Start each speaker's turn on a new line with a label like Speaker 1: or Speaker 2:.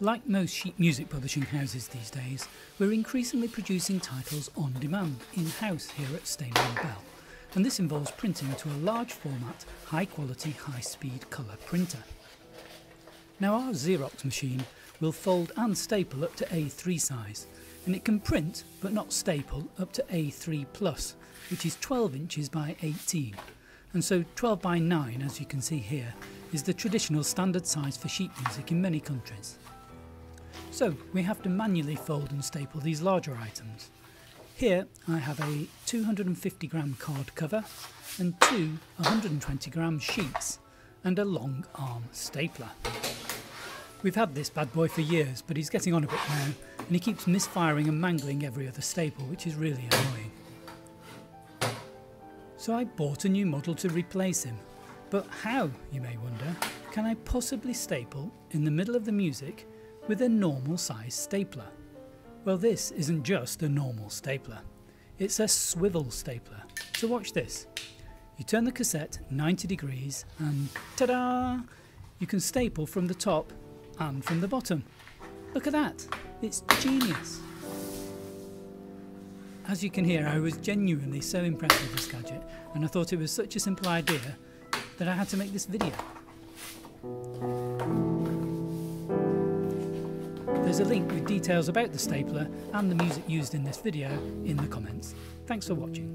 Speaker 1: Like most sheet music publishing houses these days, we're increasingly producing titles on demand in-house here at Stainer & Bell, and this involves printing to a large format, high quality, high speed colour printer. Now our Xerox machine will fold and staple up to A3 size, and it can print but not staple up to A3 plus, which is 12 inches by 18. And so 12 by 9, as you can see here, is the traditional standard size for sheet music in many countries. So we have to manually fold and staple these larger items. Here I have a 250 gram card cover and two 120 gram sheets and a long arm stapler. We've had this bad boy for years but he's getting on a bit now and he keeps misfiring and mangling every other staple which is really annoying. So I bought a new model to replace him. But how, you may wonder, can I possibly staple in the middle of the music with a normal size stapler. Well this isn't just a normal stapler, it's a swivel stapler. So watch this. You turn the cassette 90 degrees and ta-da! You can staple from the top and from the bottom. Look at that, it's genius. As you can hear I was genuinely so impressed with this gadget and I thought it was such a simple idea that I had to make this video. There's a link with details about the stapler and the music used in this video in the comments. Thanks for watching.